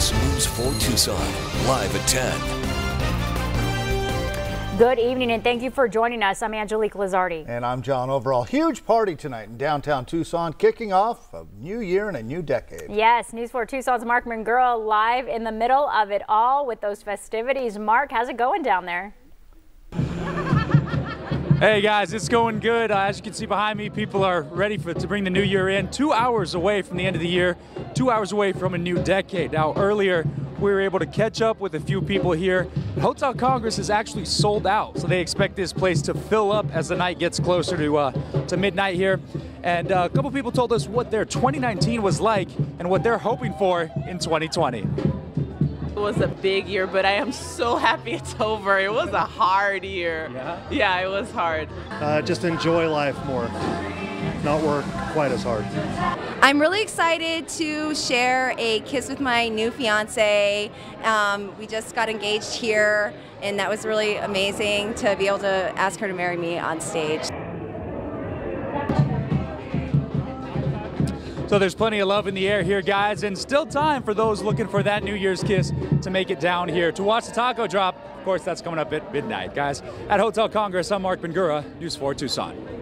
is News 4 Tucson, live at 10. Good evening and thank you for joining us. I'm Angelique Lizardi. And I'm John Overall. Huge party tonight in downtown Tucson, kicking off a new year and a new decade. Yes, News 4 Tucson's Mark Bangura live in the middle of it all with those festivities. Mark, how's it going down there? Hey guys, it's going good. Uh, as you can see behind me, people are ready for, to bring the new year in. Two hours away from the end of the year, two hours away from a new decade. Now, earlier we were able to catch up with a few people here. Hotel Congress is actually sold out, so they expect this place to fill up as the night gets closer to uh, to midnight here. And uh, a couple people told us what their 2019 was like and what they're hoping for in 2020 was a big year, but I am so happy it's over. It was a hard year. Yeah, yeah it was hard. Uh, just enjoy life more, not work quite as hard. I'm really excited to share a kiss with my new fiance. Um, we just got engaged here, and that was really amazing to be able to ask her to marry me on stage. So there's plenty of love in the air here, guys, and still time for those looking for that New Year's kiss to make it down here. To watch the taco drop, of course, that's coming up at midnight, guys. At Hotel Congress, I'm Mark Bangura, News 4 Tucson.